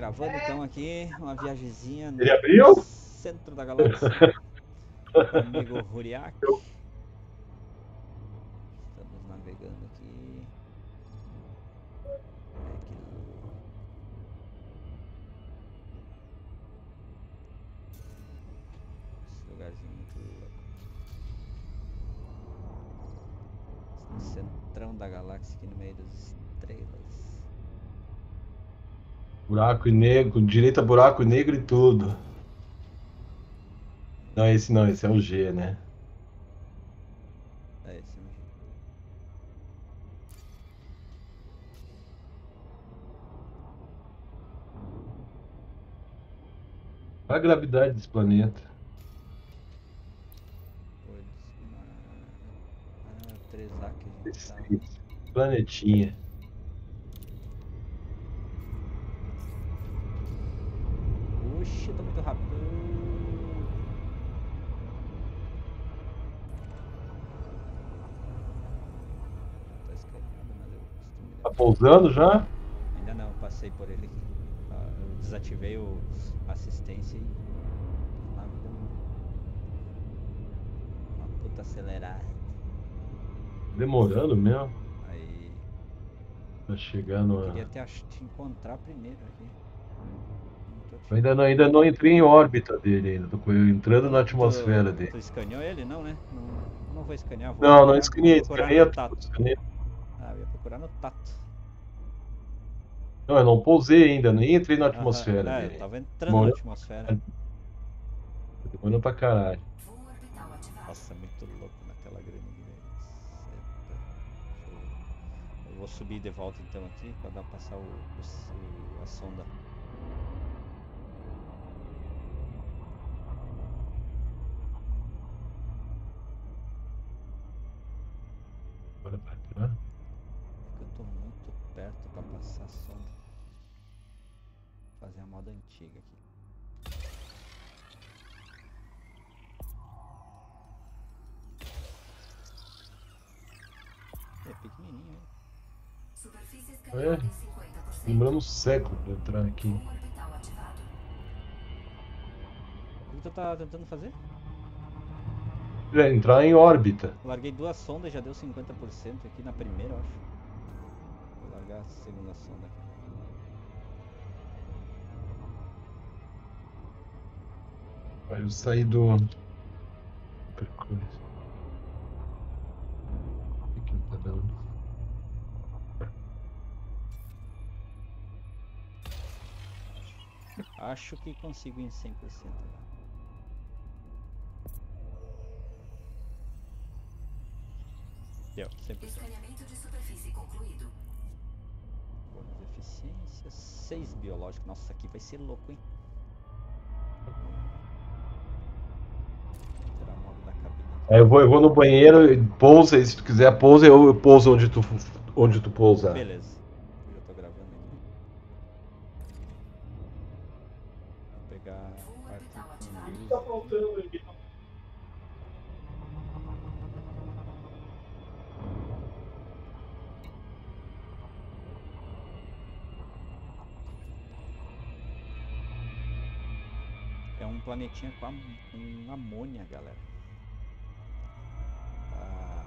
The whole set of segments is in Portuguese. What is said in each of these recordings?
Gravando então aqui uma viagemzinha no Ele abriu? centro da galáxia. Amigo Ruriak. Estamos Buraco e negro, direita buraco negro e tudo. Não, esse não, esse é o G, né? É esse mesmo. Olha a gravidade desse planeta. Ah, 3A que a gente tava. planetinha. Tô muito rápido. Tá escapando, mas eu costumo. Tá pousando já? Ainda não, passei por ele. Ah, Eu desativei o assistência e. Lá me deu uma puta acelerada. Demorando mesmo. Aí. Pra chegar no. Queria até te encontrar primeiro aqui. Eu ainda não, ainda não entrei em órbita dele ainda. Tô entrando na atmosfera tu, dele. Tu escaneou ele? Não, né? Não, não vou escanear. Vou Não, não escaneei, escaneia no tato. escaneia- Ah, eu ia procurar no tato. Não, eu não pousei ainda, nem entrei na atmosfera É, eu dele. tava entrando Bom, na eu- atmosfera. Demorando pra caralho. Nossa, muito louco naquela grande Eu vou subir de volta então aqui pra dar passar o, o- a sonda. Eu tô muito perto pra passar a sonda. Fazer a moda antiga aqui. É pequenininho, hein? É. escaneada em 50%. Demorando um século pra entrar aqui. O que tu tá tentando fazer? É, entrar em órbita. Larguei duas sondas, já deu 50% aqui na primeira, eu acho. Vou largar a segunda sonda aqui. Eu saí do. Coisa. O que não tá dando? Acho que consigo em 100% Deu, 100%. Escaneamento de superfície concluído. Bônus de eficiência, 6 biológico. Nossa, aqui vai ser louco, hein? Vou tirar modo da cabine. aqui. Aí eu vou, eu vou no banheiro, e pousa, se tu quiser pousa, eu, eu pouso onde tu, onde tu pousar. Beleza. Eu já tô gravando aqui. Vou pegar com ativado. luz. Tá faltando aqui. Planetinha com, am com amônia, galera. A,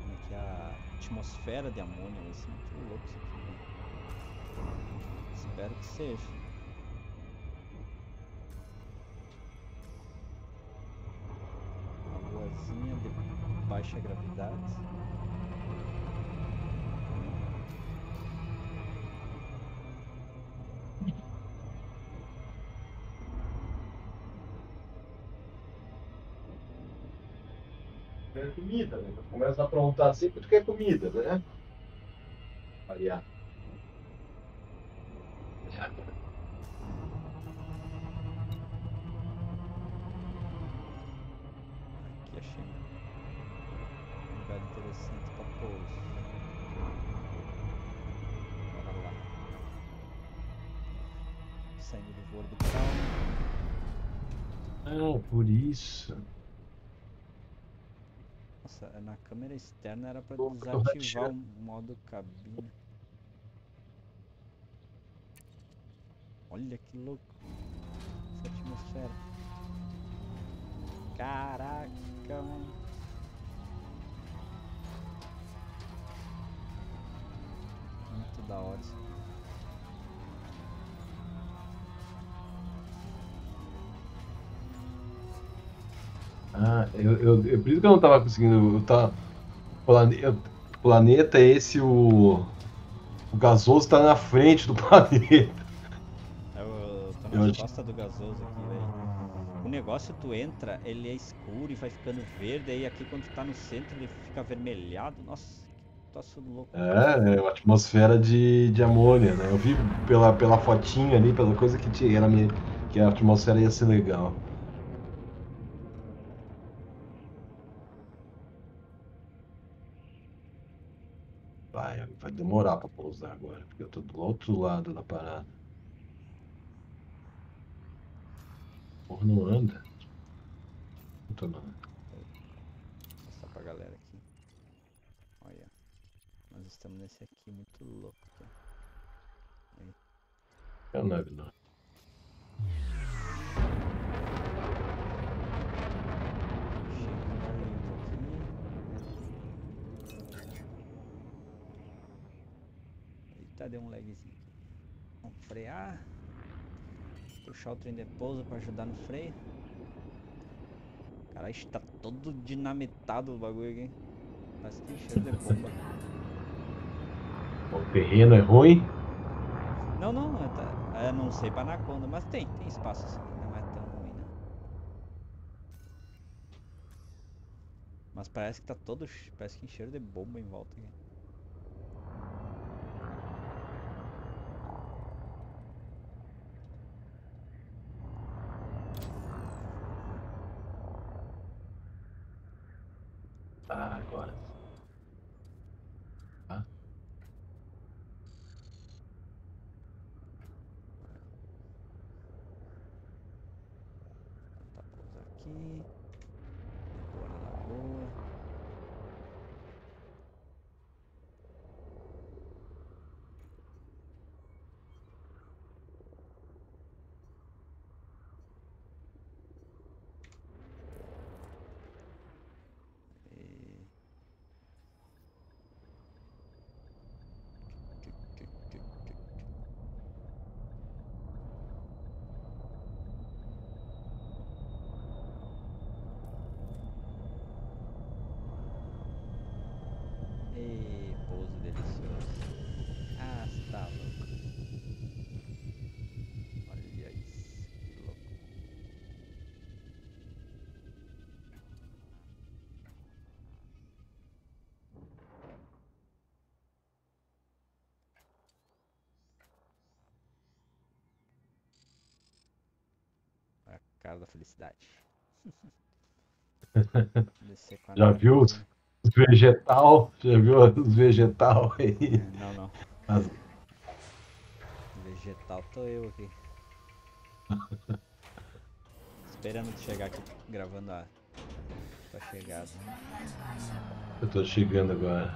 como é que é a atmosfera de amônia vai ser muito louco isso aqui. né? Espero que seja. Uma luazinha de baixa gravidade. É comida, né? Tu começa a aprontar assim porque tu quer comida, né? Variar. Aqui achei um lugar interessante para pouso. Bora lá. Saindo do voo orbital. Ah, por isso. Nossa, na câmera externa era para Pô, desativar o modo cabine. Olha que louco. Essa atmosfera. Caraca, mano. Muito da hora isso. Ah, eu, eu, eu- por isso que eu não tava conseguindo. Eu tava, plane, eu- planeta esse, o. O gasoso tá na frente do planeta. Eu tô Eu nas acho- costas do gasoso aqui, velho. O negócio, tu entra, ele é escuro e vai ficando verde, aí aqui quando tu tá no centro ele fica avermelhado. Nossa, que louco. É, é uma atmosfera de, de amônia, né? Eu vi pela, pela fotinha ali, pela coisa que tinha, era que a atmosfera ia ser legal. Vai, demorar pra pousar agora, porque eu tô do outro lado da parada. Porra, não anda. Não tô não. Vou mostrar pra galera aqui. Olha. Nós estamos nesse aqui muito louco. Tá? É a nave não. Eita, deu um lagzinho aqui. Vamos frear. Puxar o trem de pouso pra ajudar no freio. Caralho, está todo dinamitado o bagulho aqui. Parece que cheiro de bomba. O terreno é ruim. Não, não, é, tá, é, não sei pra Anaconda, mas tem, tem espaço assim, não é tão ruim não. Mas parece que tá todo, parece que tem cheiro de bomba em volta aqui. Ah, agora. Ah. Pousar aqui. Bora na boa. E... Tchuc, tchuc, tchuc, tchuc, tchuc. E pouso delicioso. Ah, você tá louco. Olha isso, que louco. Olha a cara da felicidade. Já viu os-. Os vegetal, já viu os vegetal aí? É, Não, não. As- Vegetal tô eu aqui. Esperando tu chegar aqui gravando a tua chegada. Eu tô chegando agora.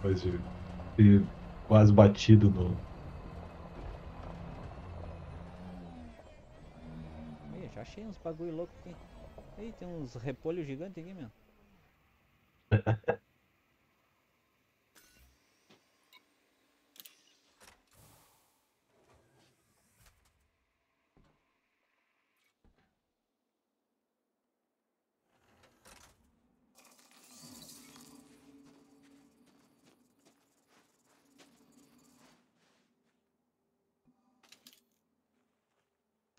Pois eu quase batido no. Ih, já achei uns bagulho louco aqui. Ih, tem uns repolhos gigantes aqui, meu.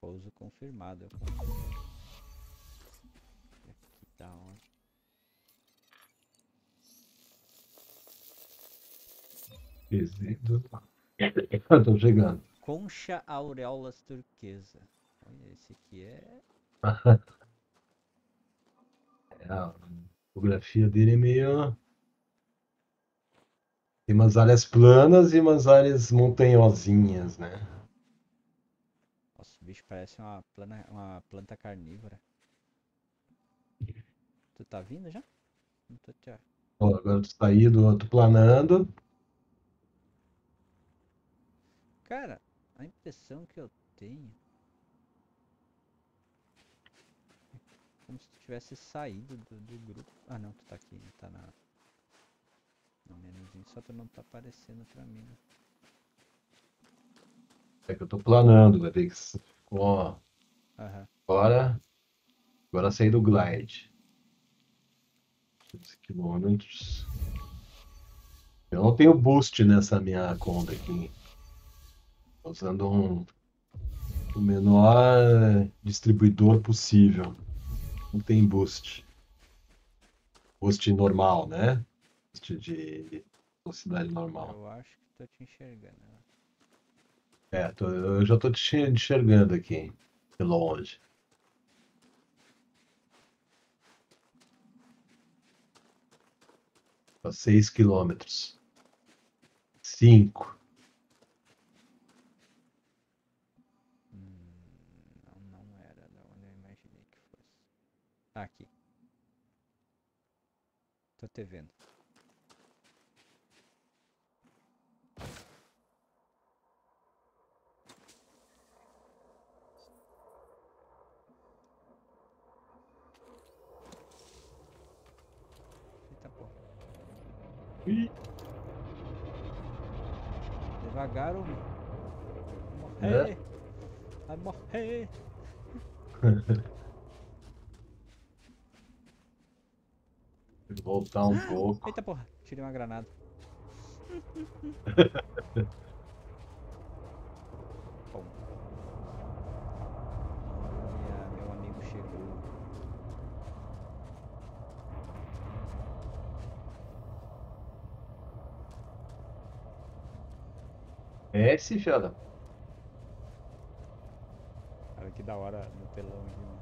Pouso confirmado. Aqui tá onde? Tô chegando. Concha aureolas turquesa. Olha, esse aqui é. É, a fotografia dele é meio. Tem umas áreas planas e umas áreas montanhosinhas, né? Bicho parece uma, plana, uma planta carnívora. Tu tá vindo já? Não tô te... Ó, agora tu tá aí do outro planando. Cara, A impressão que eu tenho. é Como se tu tivesse saído do, do grupo. Ah não, tu tá aqui, tá na. No menuzinho, só tu não tá aparecendo pra mim. né? É que eu tô planando, vai ter que. Ó, Aham. agora. Agora sair do glide. 15 quilômetros. Eu não tenho boost nessa minha conta aqui. Tô usando um. O menor distribuidor possível. Não tem boost. Boost normal, né? Boost de velocidade normal. Eu acho que tô te enxergando. É, tô- eu já tô te enxer- enxergando aqui, de longe. A 6 quilômetros. 5. Hum, não, não era da onde eu imaginei que fosse. Ah, aqui. Tô te vendo. Eita porra. Devagar, homem. Vai É? morrer. Vai morrer. Voltar um pouco. Eita porra, tirei uma granada. Bom. Olha, meu amigo chegou. É esse, fiada. Cara, que da hora no telão aqui, mano.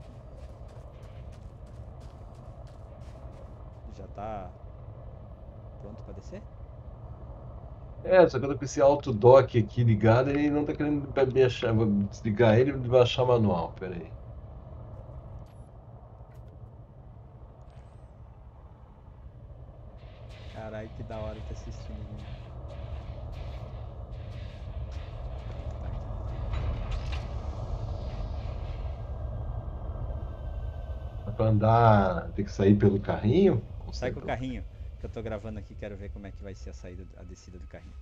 Já tá pronto pra descer? É, só que eu tô com esse auto dock aqui ligado ele não tá querendo achar. Vou desligar ele e baixar manual. Pera aí. Caralho, que da hora tá assistindo. Pra andar, tem que sair pelo carrinho? Sai com o carrinho, que eu tô gravando aqui, quero ver como é que vai ser a saída, a descida do carrinho.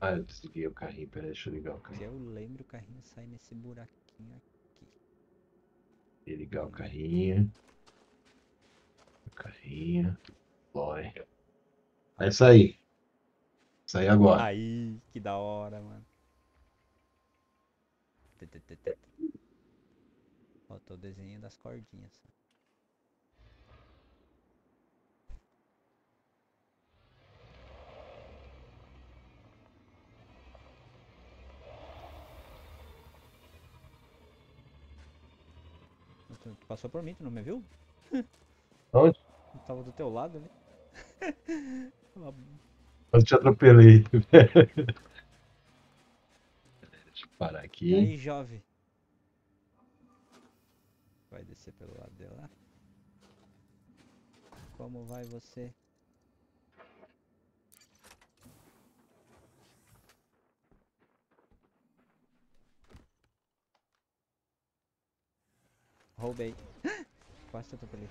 Ah, eu desliguei o carrinho. Pera aí, deixa eu ligar o carrinho. eu lembro, o carrinho sai nesse buraquinho aqui. E ligar o carrinho. O carrinho. Dói. É isso aí. Isso aí agora. Aí, que da hora, mano. Tê, tê, tê, tê. Faltou o desenho das cordinhas. Tu tu passou por mim, tu não me viu? Onde? Eu tava do teu lado ali. Eu te atropelei. Deixa eu parar E aqui. aí, jovem? Vai descer pelo lado de lá? Como vai você? Roubei. Quase atropelei.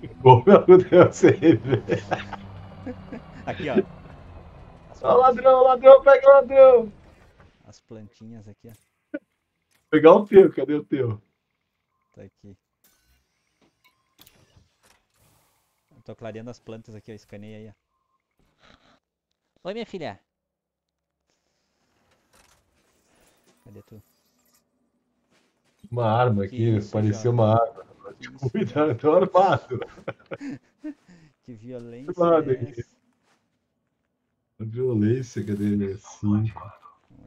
Como você vê. Aqui, ó. Ó, ladrão, ladrão, pega o ladrão. as plantinhas aqui, ó. Pegar o teu, cadê o teu? Tá aqui. Eu tô clareando as plantas aqui, ó. Escaneia aí, ó. Oi, minha filha. Cadê tu? Uma arma Que aqui, isso, parecia jovem? uma arma. Isso, Cuidado, tô armado. Que violência Cuidado é essa? Violência, cadê ele? Assim.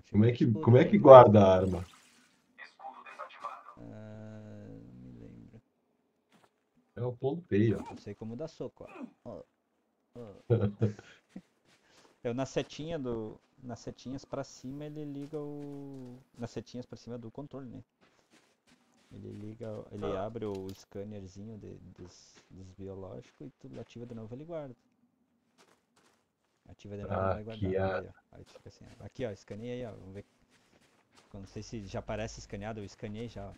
Como é que, como é que guarda a arma? Ah, não me lembro. É o ó. Eu sei como dar soco, ó. Eu na setinha do. Nas setinhas pra cima ele liga o. Nas setinhas pra cima do controle, né? Ele liga. Ele abre o scannerzinho de- dos, dos biológicos e tu ativa de novo ele guarda. Ativa de novo e vai guardar. Hackeado. Aí, ó. Aí tu fica assim, ó. Aqui, ó, escaneei aí, ó. Vamos ver. Não sei se já aparece escaneado, eu escaneei já, ó.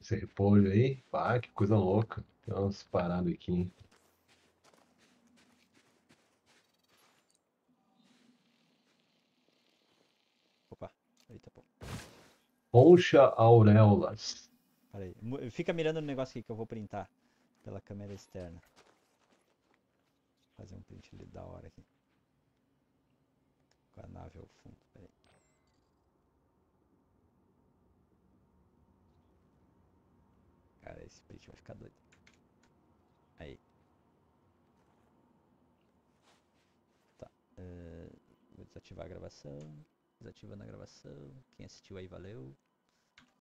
Esse repolho aí, pá, que coisa louca. Tem umas paradas aqui. hein? Opa, eita pô. Concha auréolas. Pera aí. Mu- Fica mirando no negócio aqui que eu vou printar pela câmera externa. Fazer um print ali da hora aqui. Com a nave ao fundo. Pera aí. Cara, esse print vai ficar doido. Aí. Tá. eh, vou desativar a gravação. Desativando a gravação. Quem assistiu aí, valeu.